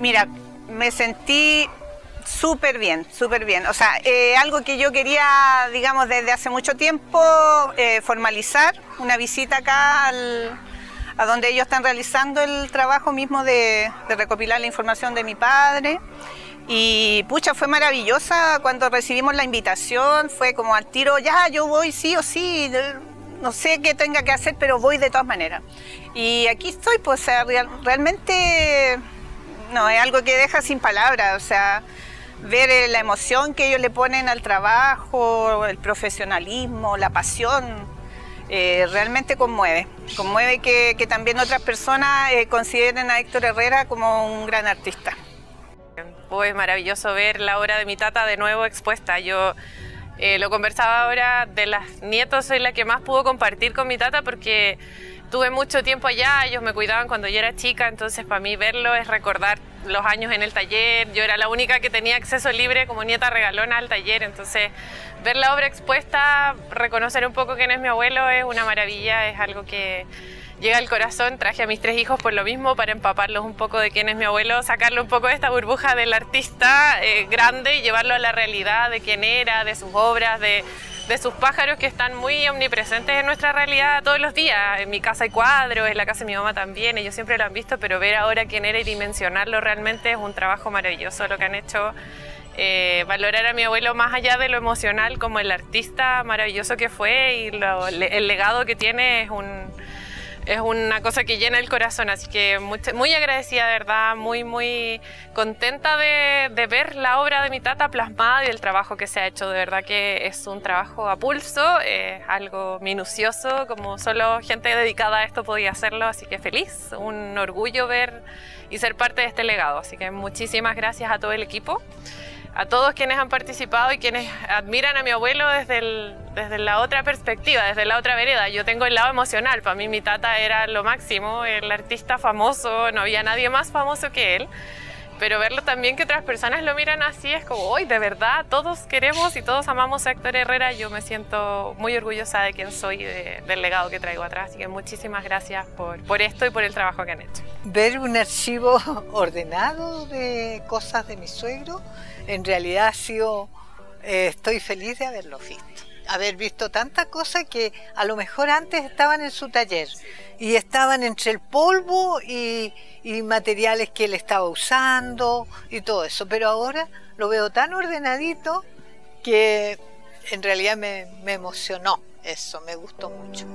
Mira, me sentí súper bien, súper bien. O sea, eh, algo que yo quería, digamos, desde hace mucho tiempo, eh, formalizar una visita acá a donde ellos están realizando el trabajo mismo de, de, recopilar la información de mi padre. Y pucha, fue maravillosa cuando recibimos la invitación, fue como al tiro, ya, yo voy sí o sí, no sé qué tenga que hacer, pero voy de todas maneras. Y aquí estoy, pues realmente no, es algo que deja sin palabras, o sea, ver eh, la emoción que ellos le ponen al trabajo, el profesionalismo, la pasión, eh, realmente conmueve. Conmueve que, también otras personas eh, consideren a Héctor Herrera como un gran artista. Pues maravilloso ver la obra de mi tata de nuevo expuesta. Yo lo conversaba ahora de las nietos, soy la que más pudo compartir con mi tata porque Tuve mucho tiempo allá, ellos me cuidaban cuando yo era chica, entonces para mí verlo es recordar los años en el taller. Yo era la única que tenía acceso libre como nieta regalona al taller, entonces ver la obra expuesta, reconocer un poco quién es mi abuelo es una maravilla, es algo que llega al corazón. Traje a mis tres hijos por lo mismo, para empaparlos un poco de quién es mi abuelo, sacarle un poco de esta burbuja del artista eh, grande y llevarlo a la realidad de quién era, de sus obras, de de sus pájaros que están muy omnipresentes en nuestra realidad todos los días. En mi casa hay cuadros, en la casa de mi mamá también, ellos siempre lo han visto, pero ver ahora quién era y dimensionarlo realmente es un trabajo maravilloso lo que han hecho. Eh, valorar a mi abuelo más allá de lo emocional como el artista maravilloso que fue y el legado que tiene es un, es una cosa que llena el corazón, así que muy, agradecida, de verdad, muy, muy contenta de, ver la obra de mi tata plasmada y el trabajo que se ha hecho, de verdad que es un trabajo a pulso, es algo minucioso, como solo gente dedicada a esto podía hacerlo, así que feliz, un orgullo ver y ser parte de este legado, así que muchísimas gracias a todo el equipo a todos quienes han participado y quienes admiran a mi abuelo desde, desde la otra perspectiva, desde la otra vereda. Yo tengo el lado emocional, para mí mi tata era lo máximo, el artista famoso, no había nadie más famoso que él. Pero verlo también que otras personas lo miran así es como, hoy de verdad, todos queremos y todos amamos a Héctor Herrera. Yo me siento muy orgullosa de quién soy y del legado que traigo atrás. Así que muchísimas gracias por, por esto y por el trabajo que han hecho. Ver un archivo ordenado de cosas de mi suegro en realidad ha sido, eh, estoy feliz de haberlo visto. Haber visto tantas cosas que a lo mejor antes estaban en su taller y estaban entre el polvo y, materiales que él estaba usando y todo eso. Pero ahora lo veo tan ordenadito que en realidad me emocionó eso, me gustó mucho.